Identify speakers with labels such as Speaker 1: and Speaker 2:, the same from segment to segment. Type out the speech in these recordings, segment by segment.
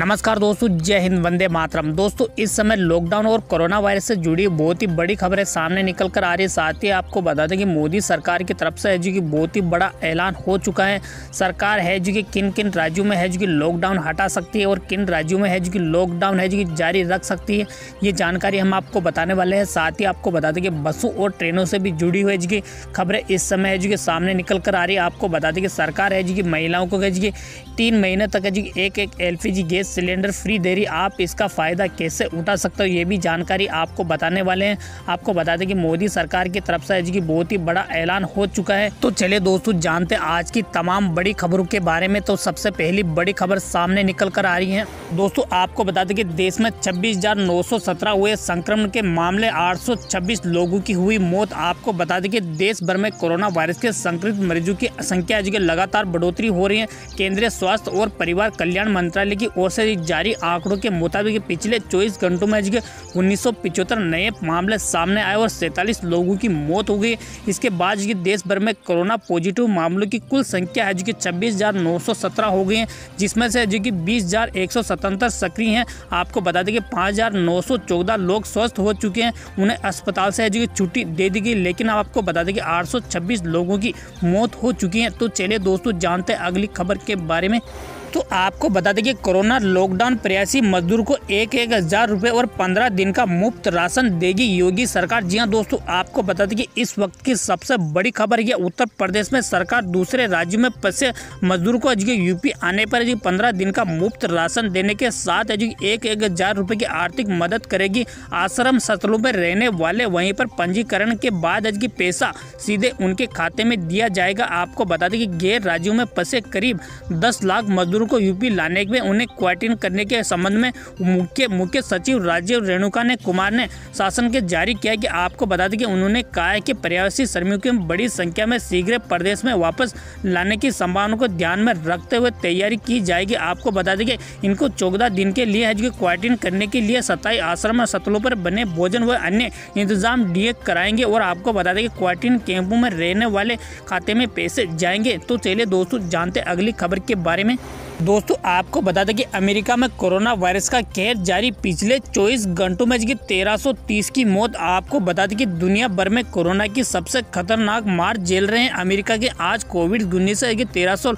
Speaker 1: नमस्कार दोस्तों जय हिंद वंदे मातरम दोस्तों इस समय लॉकडाउन और कोरोना वायरस से जुड़ी बहुत ही बड़ी खबरें सामने निकल कर आ रही है साथ ही आपको बता दें कि मोदी सरकार की तरफ़ से है जो कि बहुत ही बड़ा ऐलान हो चुका है सरकार है जो कि किन किन राज्यों में है जो कि लॉकडाउन हटा सकती है और किन राज्यों में है जो कि लॉकडाउन है जो कि जारी रख सकती है ये जानकारी हम आपको बताने वाले हैं साथ ही आपको बता दें कि बसों और ट्रेनों से भी जुड़ी हुई है जो कि खबरें इस समय है जो कि सामने निकल कर आ रही है आपको बता दें कि सरकार है जो कि महिलाओं को है जो कि तीन महीने तक है जो कि एक एक एल गैस सिलेंडर फ्री दे रही, आप इसका फ़ायदा कैसे उठा सकते हो? ये भी जानकारी आपको बताने वाले हैं। आपको बता दें कि मोदी सरकार की तरफ़ से जी बहुत ही बड़ा ऐलान हो चुका है। तो चलिए दोस्तों, जानते हैं आज की तमाम बड़ी खबरों के बारे में। तो सबसे पहली बड़ी खबर सामने निकल कर आ रही है। दोस्तों, आपको बता दें कि देश में छब्बीस हुए संक्रमण के मामले, आठ सौ छब्बीस लोगों की हुई मौत। आपको बता दें कि देश भर में कोरोना वायरस के संक्रमित मरीजों की संख्या आज लगातार बढ़ोतरी हो रही है। केंद्रीय स्वास्थ्य और परिवार कल्याण मंत्रालय की ओर जारी आंकड़ों के मुताबिक पिछले 24 घंटों में उन्नीस नए मामले सामने आए और सैंतालीस लोगों की मौत हो गई। इसके बाद देश भर में कोरोना पॉजिटिव मामलों की कुल संख्या है जो कि छब्बीस हो गई है, जिसमें से जो कि बीस सक्रिय हैं। आपको बता दें कि पाँच हज़ार नौ सौ चौदह लोग स्वस्थ हो चुके हैं, उन्हें अस्पताल से जो कि छुट्टी दे दी गई, लेकिन आपको बता दें कि 826 लोगों की मौत हो चुकी है। तो चलिए दोस्तों, जानते हैं अगली खबर के बारे में। तो आपको बता दें कि कोरोना लॉकडाउन प्रयासी मजदूर को एक एक हज़ार रुपये और पंद्रह दिन का मुफ़्त राशन देगी योगी सरकार। जी हाँ दोस्तों, आपको बता दें कि इस वक्त की सबसे बड़ी खबर यह उत्तर प्रदेश में सरकार दूसरे राज्यों में फंसे मजदूर को यूपी आने पर जी पंद्रह दिन का मुफ़्त राशन देने के साथ एक एक हज़ार रुपये की आर्थिक मदद करेगी। आश्रम स्थलों में रहने वाले वहीं पर पंजीकरण के बाद आज की पैसा सीधे उनके खाते में दिया जाएगा। आपको बता दें कि गैर राज्यों में फंसे करीब दस लाख मजदूर मजदूरों को यूपी लाने में उन्हें क्वारंटीन करने के संबंध में मुख्य मुख्य सचिव राजीव रेणुका ने, कुमार ने शासन के जारी किया कि आपको बता दें कि उन्होंने कहा है कि प्रवासी श्रमिकों की बड़ी संख्या में शीघ्र प्रदेश में वापस लाने की संभावना को ध्यान में रखते हुए तैयारी की जाएगी। आपको बता दें कि इनको चौदह दिन के लिए है क्वारंटीन करने के लिए सताई आश्रम स्थलों पर बने भोजन व अन्य इंतज़ाम डीए कराएँगे और आपको बता दें कि क्वारंटीन कैंपों में रहने वाले खाते में पैसे जाएँगे। तो चलिए दोस्तों, जानते अगली खबर के बारे में। दोस्तों, आपको बता दें कि अमेरिका में कोरोना वायरस का कहर जारी पिछले 24 घंटों में की 1330 की मौत आपको बता दें कि दुनिया भर में कोरोना की सबसे खतरनाक मार झेल रहे हैं। अमेरिका के आज कोविड उन्नीस से तेरह सौ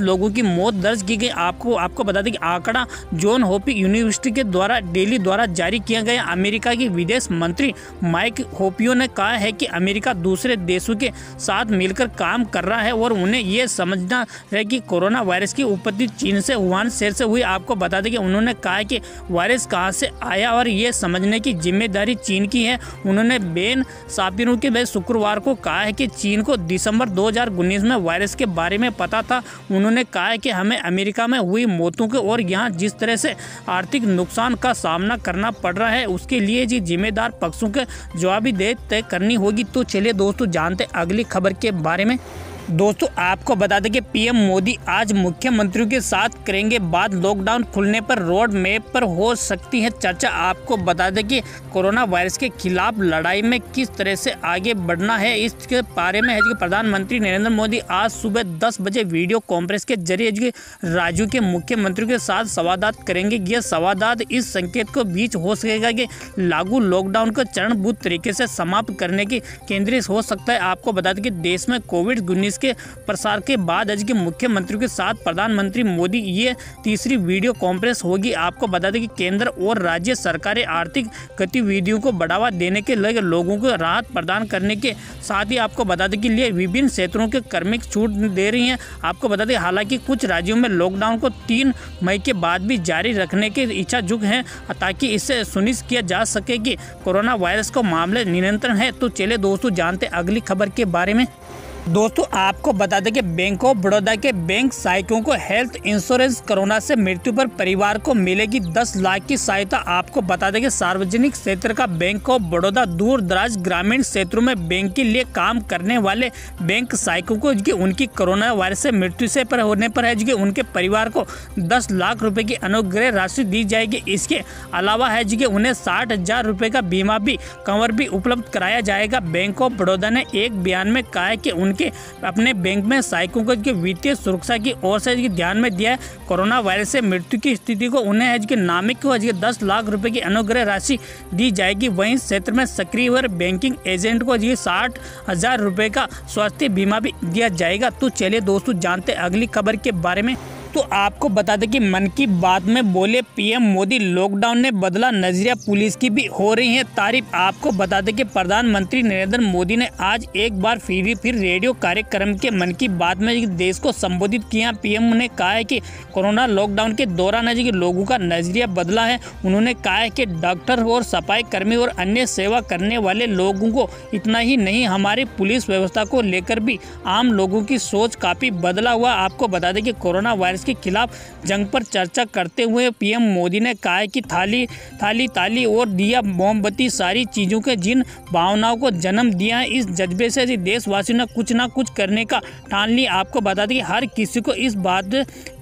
Speaker 1: लोगों की मौत दर्ज की गई। आपको आपको बता दें कि आंकड़ा जॉन होपी यूनिवर्सिटी के द्वारा, डेली द्वारा जारी किया गया। अमेरिका के विदेश मंत्री माइक होपियो ने कहा है कि अमेरिका दूसरे देशों के साथ मिलकर काम कर रहा है और उन्हें यह समझना है कि कोरोना वायरस की उपस्थिति चीन से वुहान शहर से हुई आपको बता दें कि उन्होंने कहा कि वायरस कहाँ से आया और ये समझने की ज़िम्मेदारी चीन की है। उन्होंने बेन सापिरू के भाई शुक्रवार को कहा है कि चीन को दिसंबर 2019 में वायरस के बारे में पता था। उन्होंने कहा है कि हमें अमेरिका में हुई मौतों के और यहाँ जिस तरह से आर्थिक नुकसान का सामना करना पड़ रहा है, उसके लिए जी जिम्मेदार पक्षों के जवाबी दे तय करनी होगी। तो चलिए दोस्तों, जानते अगली खबर के बारे में। दोस्तों, आपको बता दें कि पीएम मोदी आज मुख्यमंत्रियों के साथ करेंगे बात। लॉकडाउन खुलने पर रोड मैप पर हो सकती है चर्चा। आपको बता दें कि कोरोना वायरस के खिलाफ लड़ाई में किस तरह से आगे बढ़ना है, इसके बारे में है कि प्रधानमंत्री नरेंद्र मोदी आज सुबह दस बजे वीडियो कॉन्फ्रेंस के ज़रिए राज्यों के मुख्यमंत्रियों के साथ संवादात करेंगे। यह संवादात इस संकेत को बीच हो सकेगा कि लागू लॉकडाउन को चरणबूत तरीके से समाप्त करने की केंद्रीय हो सकता है। आपको बता दें कि देश में कोविड उन्नीस के प्रसार के बाद आज के मुख्यमंत्रियों के साथ प्रधानमंत्री मोदी ये तीसरी वीडियो कॉन्फ्रेंस होगी। आपको बता दें कि केंद्र और राज्य सरकारें आर्थिक गतिविधियों को बढ़ावा देने के लिए लोगों को राहत प्रदान करने के साथ ही आपको बता दें कि लिए विभिन्न क्षेत्रों के कर्मिक छूट दे रही हैं। आपको बता दें, हालाँकि कुछ राज्यों में लॉकडाउन को तीन मई के बाद भी जारी रखने की इच्छा जुग है, ताकि इससे सुनिश्चित किया जा सके कि कोरोना वायरस को मामले नियंत्रण है। तो चले दोस्तों, जानते अगली खबर के बारे में। दोस्तों, आपको बता दें कि बैंक ऑफ़ बड़ौदा के बैंक सहायकों को हेल्थ इंश्योरेंस कोरोना से मृत्यु पर परिवार को मिलेगी 10 लाख की सहायता। आपको बता दें कि सार्वजनिक क्षेत्र का बैंक ऑफ़ बड़ौदा दूर दराज ग्रामीण क्षेत्रों में बैंक के लिए काम करने वाले बैंक सहायकों को कि उनकी कोरोना वायरस से मृत्यु से पर होने पर है कि उनके परिवार को दस लाख रुपये की अनुग्रह राशि दी जाएगी। इसके अलावा है, जो उन्हें साठ हज़ार रुपये का बीमा भी कवर भी उपलब्ध कराया जाएगा। बैंक ऑफ़ बड़ौदा ने एक बयान में कहा है कि के अपने बैंक में सहायकों को वित्तीय सुरक्षा की ओर से ध्यान में दिया है, कोरोना वायरस से मृत्यु की स्थिति को उन्हें के नामिक को दस लाख रुपए की अनुग्रह राशि दी जाएगी। वहीं क्षेत्र में सक्रिय और बैंकिंग एजेंट को जी साठ हज़ार रुपए का स्वास्थ्य बीमा भी दिया जाएगा। तो चलिए दोस्तों, जानते अगली खबर के बारे में। तो आपको बता दें कि मन की बात में बोले पीएम मोदी लॉकडाउन ने बदला नज़रिया पुलिस की भी हो रही है। तारीफ़ आपको बता दें कि प्रधानमंत्री नरेंद्र मोदी ने आज एक बार फिर भी फिर रेडियो कार्यक्रम के मन की बात में देश को संबोधित किया। पीएम ने कहा है कि कोरोना लॉकडाउन के दौरान है लोगों का नज़रिया बदला है। उन्होंने कहा है कि डॉक्टर और सफ़ाई कर्मी और अन्य सेवा करने वाले लोगों को इतना ही नहीं, हमारी पुलिस व्यवस्था को लेकर भी आम लोगों की सोच काफ़ी बदला हुआ। आपको बता दें कि कोरोना वायरस वायरस के खिलाफ जंग पर चर्चा करते हुए पीएम मोदी ने कहा कि थाली थाली, ताली और दिया मोमबत्ती सारी चीज़ों के जिन भावनाओं को जन्म दिया इस जज्बे से देशवासियों ने कुछ ना कुछ करने का ठान लिया। आपको बता दें कि हर किसी को इस बात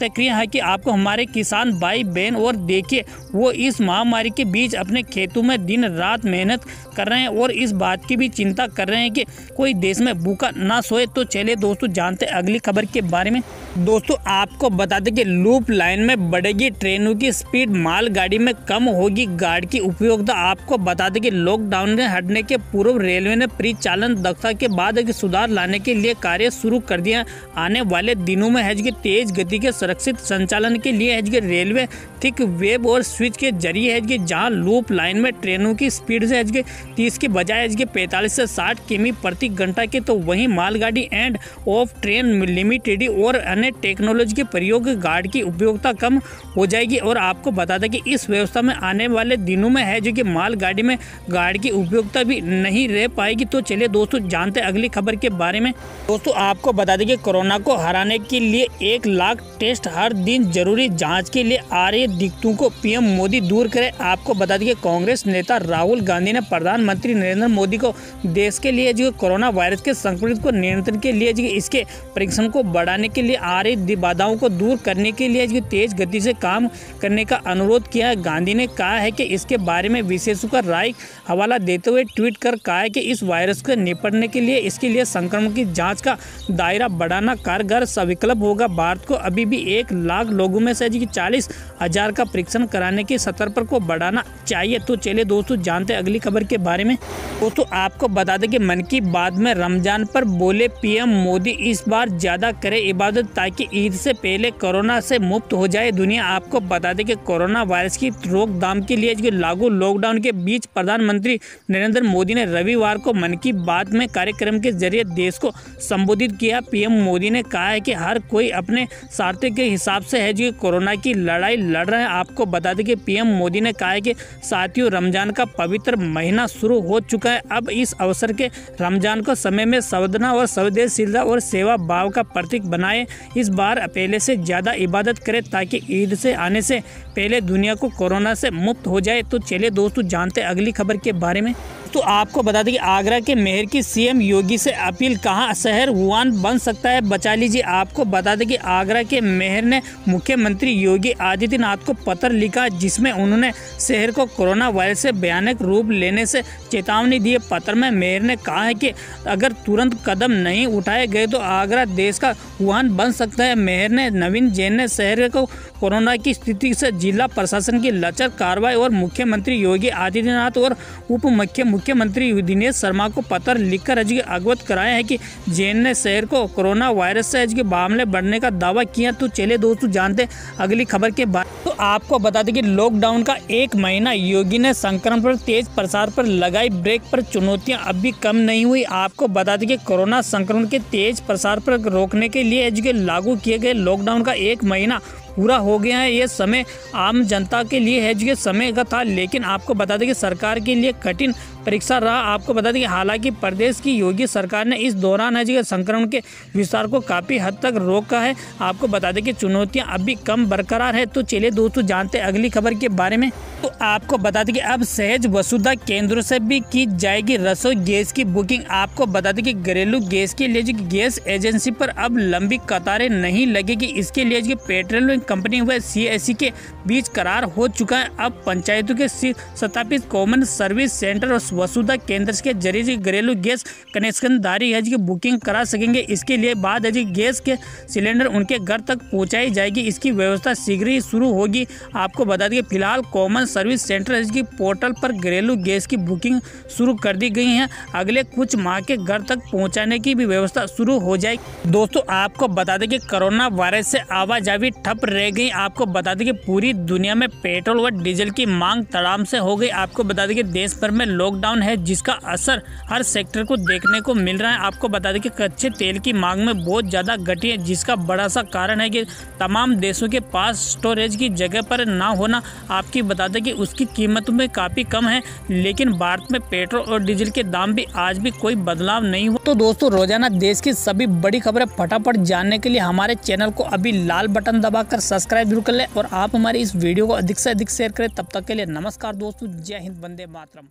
Speaker 1: तक्रिया है कि आपको हमारे किसान भाई बहन और देखिए, वो इस महामारी के बीच अपने खेतों में दिन रात मेहनत कर रहे हैं और इस बात की भी चिंता कर रहे हैं कि कोई देश में भूखा ना सोए। तो चलिए दोस्तों, जानते अगली खबर के बारे में। दोस्तों, आपको बता दें कि लूप लाइन में बढ़ेगी ट्रेनों की स्पीड माल गाड़ी में कम होगी गार्ड की उपयोगिता। आपको बता दें कि लॉकडाउन में हटने के पूर्व रेलवे ने परिचालन दक्षता के बाद एक सुधार लाने के लिए कार्य शुरू कर दिया। आने वाले दिनों में है तेज गति के सुरक्षित संचालन के लिए है रेलवे थिक वेब और स्विच के ज़रिए है कि जहाँ लूप लाइन में ट्रेनों की स्पीड से है तीस के बजाय है पैंतालीस से साठ किमी प्रति घंटा के तो वहीं मालगाड़ी एंड ऑफ़ ट्रेन लिमिटेड और अन्य टेक्नोलॉजी के प्रयोग, गार्ड की उपयोगिता कम हो जाएगी और आपको बता दें कि इस व्यवस्था में आने वाले दिनों में है, जो कि माल गाड़ी में गार्ड की उपयोगिता भी नहीं रह पाएगी। तो चलिए दोस्तों, जानते हैं अगली खबर के बारे में। दोस्तों, आपको बता दें कि कोरोना को हराने के लिए एक लाख टेस्ट हर दिन ज़रूरी जाँच के लिए आ रही दिक्कतों को पीएम मोदी दूर करे। आपको बता दें कि कांग्रेस नेता राहुल गांधी ने प्रधानमंत्री नरेंद्र मोदी को देश के लिए, जो कोरोना वायरस के संक्रमित को नियंत्रण के लिए, जो इसके परीक्षण को बढ़ाने के लिए रही बाधाओं को दूर करने के लिए तेज गति से काम करने का अनुरोध किया है। गांधी ने कहा है कि इसके बारे में विशेषों का राय हवाला देते हुए ट्वीट कर कहा है कि इस वायरस से निपटने के लिए, इसके लिए संक्रमण की जाँच का दायरा बढ़ाना कारगर सविकल्प होगा। भारत को अभी भी एक लाख लोगों में से चालीस हज़ार का परीक्षण कराने की सतर पर को बढ़ाना चाहिए। तो चलिए दोस्तों, जानते हैं अगली खबर के बारे में। दोस्तों, आपको बता दें कि मन की बात में रमज़ान पर बोले पीएम मोदी इस बार ज़्यादा करे इबादत ताकि ईद से पहले कोरोना से मुक्त हो जाए दुनिया। आपको बता दें कि कोरोना वायरस की रोकथाम के लिए लागू लॉकडाउन के बीच प्रधानमंत्री नरेंद्र मोदी ने रविवार को मन की बात में कार्यक्रम के ज़रिए देश को संबोधित किया। पीएम मोदी ने कहा है कि हर कोई अपने स्वार्थ के हिसाब से है जो कोरोना की लड़ाई लड़ रहे हैं। आपको बता दें कि पीएम मोदी ने कहा है कि साथियों, रमज़ान का पवित्र महीना शुरू हो चुका है। अब इस अवसर के रमज़ान को समय में संवेदना और संवेदनशीलता और सेवा भाव का प्रतीक बनाए। इस बार पहले से ज़्यादा इबादत करें ताकि ईद से आने से पहले दुनिया को कोरोना से मुक्त हो जाए। तो चलिए दोस्तों, जानते अगली खबर के बारे में। तो आपको बता दें कि आगरा के मेयर की सीएम योगी से अपील, कहाँ शहर वुहान बन सकता है, बचा लीजिए। आपको बता दें कि आगरा के मेयर ने मुख्यमंत्री योगी आदित्यनाथ को पत्र लिखा, जिसमें उन्होंने शहर को कोरोना वायरस से भयानक रूप लेने से चेतावनी दी। पत्र में मेयर ने कहा है कि अगर तुरंत कदम नहीं उठाए गए तो आगरा देश का वुहान बन सकता है। मेयर ने नवीन जैन ने शहर को कोरोना की स्थिति से जिला प्रशासन की लचर कार्रवाई और मुख्यमंत्री योगी आदित्यनाथ और उप मुख्य मुख्यमंत्री दिनेश शर्मा को पत्र लिखकर अजय अवगत कराया है कि जैन ने शहर को कोरोना वायरस से के मामले बढ़ने का दावा किया। तो चले दोस्तों, जानते अगली खबर के बाद तो आपको बता दें कि लॉकडाउन का एक महीना योगी ने संक्रमण पर तेज प्रसार पर लगाई ब्रेक पर चुनौतियाँ अब भी कम नहीं हुई। आपको बता दें कि कोरोना संक्रमण के तेज प्रसार पर रोकने के लिए लागू किए गए लॉकडाउन का एक महीना पूरा हो गया है। ये समय आम जनता के लिए है, जो समय का था। लेकिन आपको बता दें कि सरकार के लिए कठिन परीक्षा रहा आपको बता दें कि हालाँकि प्रदेश की योगी सरकार ने इस दौरान है संक्रमण के विस्तार को काफ़ी हद तक रोका है। आपको बता दें कि चुनौतियाँ अभी कम बरकरार है। तो चलिए दोस्तों, जानते अगली खबर के बारे में। तो आपको बता दें कि अब सहज वसुधा केंद्रों से भी की जाएगी रसोई गैस की बुकिंग। आपको बता दें कि घरेलू गैस के लिए जो गैस एजेंसी पर अब लंबी कतारें नहीं लगेगी। इसके लिए जो पेट्रोलियम कंपनी व सी के बीच करार हो चुका है। अब पंचायतों के स्थापित कॉमन सर्विस सेंटर और वसुधा केंद्र के ज़रिए घरेलू गैस कनेक्शनदारी है, जी बुकिंग करा सकेंगे। इसके लिए बाद है जी गैस के सिलेंडर उनके घर तक पहुँचाई जाएगी। इसकी व्यवस्था शीघ्र ही शुरू होगी। आपको बता दें फ़िलहाल कॉमन सर्विस सेंटर की पोर्टल पर घरेलू गैस की बुकिंग शुरू कर दी गई है। अगले कुछ माह के घर तक पहुँचाने की भी व्यवस्था शुरू हो जाएगी। दोस्तों, आपको बता दें कि कोरोना वायरस से आवाजाही ठप रह गई। आपको बता दें कि पूरी दुनिया में पेट्रोल व डीजल की मांग तड़ाम से हो गई। आपको बता दें कि देश भर में लॉकडाउन है, जिसका असर हर सेक्टर को देखने को मिल रहा है। आपको बता दें कि कच्चे तेल की मांग में बहुत ज़्यादा घटी है, जिसका बड़ा सा कारण है कि तमाम देशों के पास स्टोरेज की जगह पर ना होना। आपकी बता दें कि उसकी कीमत में काफ़ी कम है, लेकिन भारत में पेट्रोल और डीजल के दाम भी आज भी कोई बदलाव नहीं हुआ। तो दोस्तों, रोज़ाना देश की सभी बड़ी खबरें फटाफट जानने के लिए हमारे चैनल को अभी लाल बटन दबाकर सब्सक्राइब ज़रूर कर ले और आप हमारी इस वीडियो को अधिक से अधिक शेयर करें। तब तक के लिए नमस्कार दोस्तों, जय हिंद बंदे मातरम।